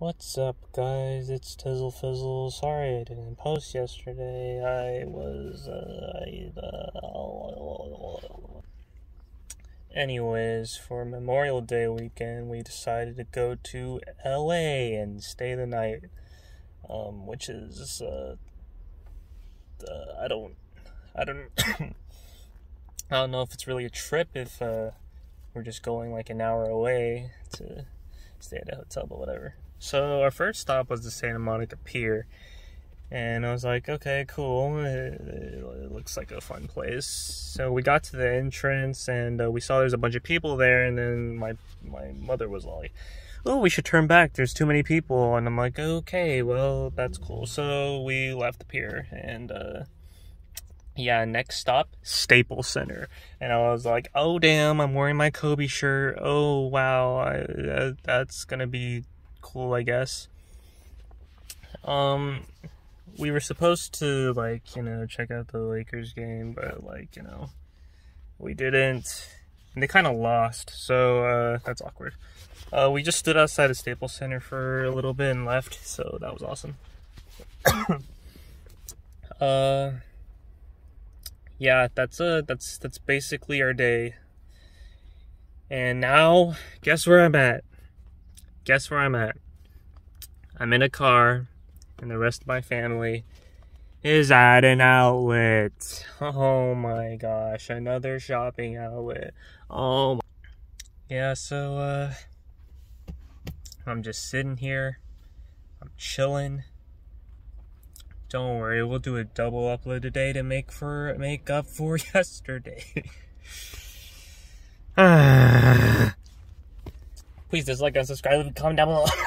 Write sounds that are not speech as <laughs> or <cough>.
What's up, guys? It's Tizzle Fizzle. Sorry I didn't post yesterday. I was, uh, I, uh... Anyways, for Memorial Day weekend, we decided to go to LA and stay the night. Um, which is, uh, uh I don't, I don't, <coughs> I don't know if it's really a trip if, uh, we're just going like an hour away to stay at a hotel, but whatever. So our first stop was the Santa Monica Pier. And I was like, okay, cool. It, it looks like a fun place. So we got to the entrance and uh, we saw there's a bunch of people there. And then my my mother was like, oh, we should turn back. There's too many people. And I'm like, okay, well, that's cool. So we left the pier and uh, yeah, next stop, Staples Center. And I was like, oh, damn, I'm wearing my Kobe shirt. Oh, wow, I, that's gonna be cool, I guess. Um, we were supposed to, like, you know, check out the Lakers game, but, like, you know, we didn't. And they kind of lost, so uh, that's awkward. Uh, we just stood outside of Staples Center for a little bit and left, so that was awesome. <coughs> uh, yeah, that's uh, that's that's basically our day. And now, guess where I'm at? Guess where I'm at? I'm in a car, and the rest of my family is at an outlet. Oh my gosh, another shopping outlet. Oh, my. yeah. So, uh, I'm just sitting here. I'm chilling. Don't worry, we'll do a double upload today to make for make up for <laughs> yesterday. ah. <sighs> <sighs> Please dislike and subscribe and comment down below. <laughs>